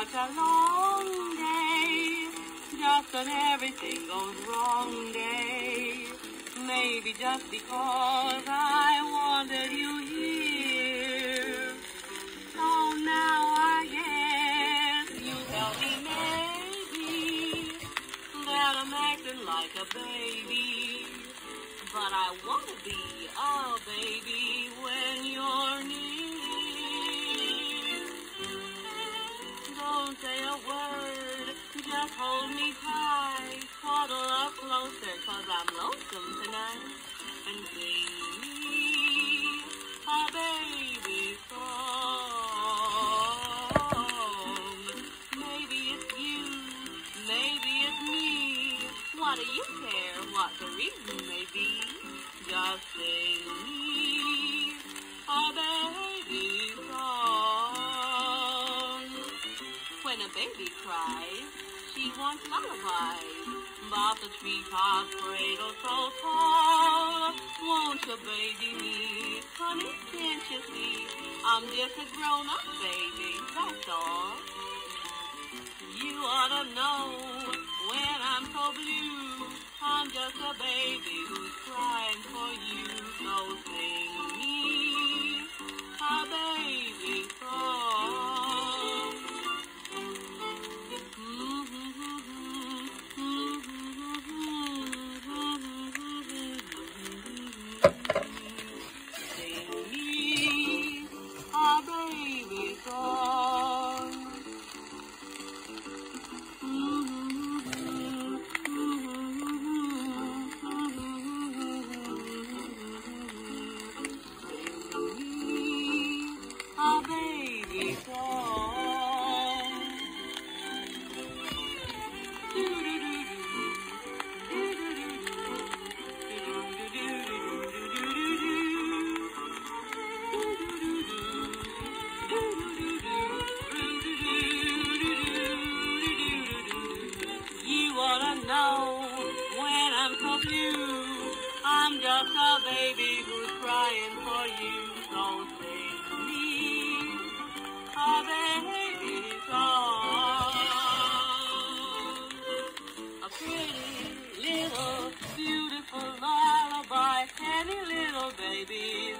such a long day, just an everything goes wrong day. Maybe just because I wanted you here. So now I guess you tell me maybe that I'm acting like a baby. But I wanna be a baby Don't say a word, just hold me tight. Cuddle up closer, cause I'm lonesome tonight. And sing me a baby song. Maybe it's you, maybe it's me. What do you care what the reason may be? Just sing me a baby When a baby cries, she wants lullabies. But the treetops cradle so tall. Won't you baby me? Honey, can't you see? I'm just a grown-up baby, that's all. You ought to know when I'm so blue. I'm just a baby who's when I'm. I'm just a baby who's crying for you. So sing me a baby song. A pretty little beautiful lullaby, any little baby.